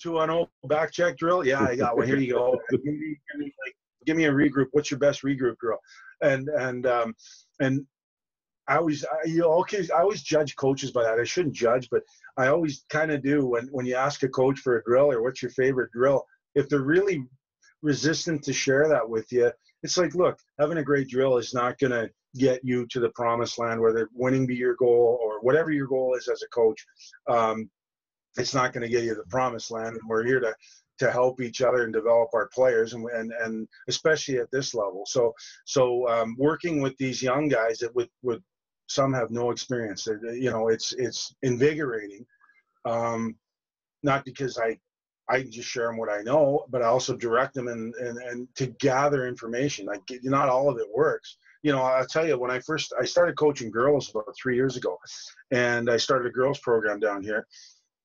two on oh back check drill. Yeah, I got one. Here you go. give, me, give, me, like, give me a regroup. What's your best regroup drill? And and um, and I always I, you know, okay. I always judge coaches by that. I shouldn't judge, but I always kind of do when when you ask a coach for a drill or what's your favorite drill. If they're really resistant to share that with you, it's like, look, having a great drill is not going to get you to the promised land, whether winning be your goal or whatever your goal is as a coach. Um, it's not going to get you the promised land, and we're here to to help each other and develop our players, and and, and especially at this level. So so um, working with these young guys that with with some have no experience. You know, it's it's invigorating. Um, not because I I just share them what I know, but I also direct them and, and, and to gather information. Like not all of it works. You know, I'll tell you when I first I started coaching girls about three years ago, and I started a girls program down here,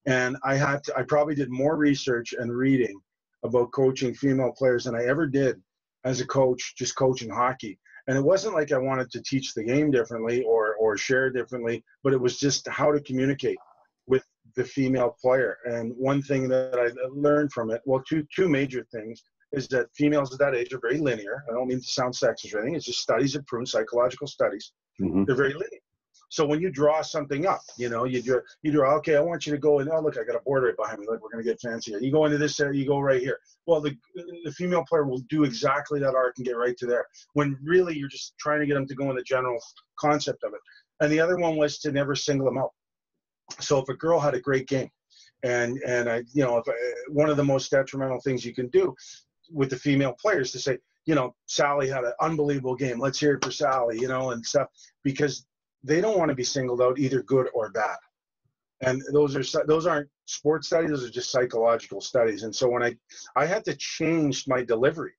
and I had to, I probably did more research and reading about coaching female players than I ever did as a coach just coaching hockey. And it wasn't like I wanted to teach the game differently or or share differently, but it was just how to communicate with the female player. And one thing that I learned from it, well, two two major things, is that females at that age are very linear. I don't mean to sound sexist or anything. It's just studies have proven, psychological studies. Mm-hmm. They're very linear. So when you draw something up, you know, you draw, you draw, okay, I want you to go and, oh, look, I got a board right behind me. Look, we're going to get fancy. You go into this area, you go right here. Well, the, the female player will do exactly that arc and get right to there when really you're just trying to get them to go in the general concept of it. And the other one was to never single them out so if a girl had a great game and and I you know if I, one of the most detrimental things you can do with the female players to say you know Sally had an unbelievable game let's hear it for Sally you know and stuff because they don't want to be singled out either good or bad and those are those aren't sports studies those are just psychological studies and so when I I had to change my delivery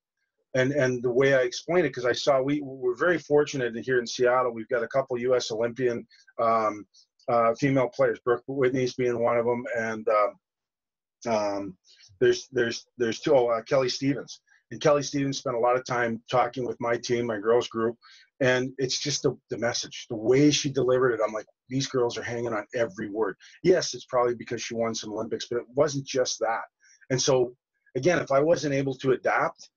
and and the way I explain it because I saw we we're very fortunate here in Seattle we've got a couple U.S. Olympian um, uh, female players, Brooke Whitney's being one of them, and um, um, there's there's there's two. Oh, uh, Kelly Stevens, and Kelly Stevens spent a lot of time talking with my team, my girls group, and it's just the, the message, the way she delivered it. I'm like, these girls are hanging on every word. Yes, it's probably because she won some Olympics, but it wasn't just that. And so, again, if I wasn't able to adapt,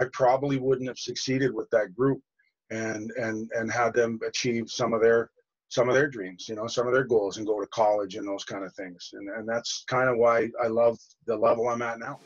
I probably wouldn't have succeeded with that group and and and had them achieve some of their some of their dreams, you know, some of their goals and go to college and those kind of things. And, and that's kind of why I love the level I'm at now.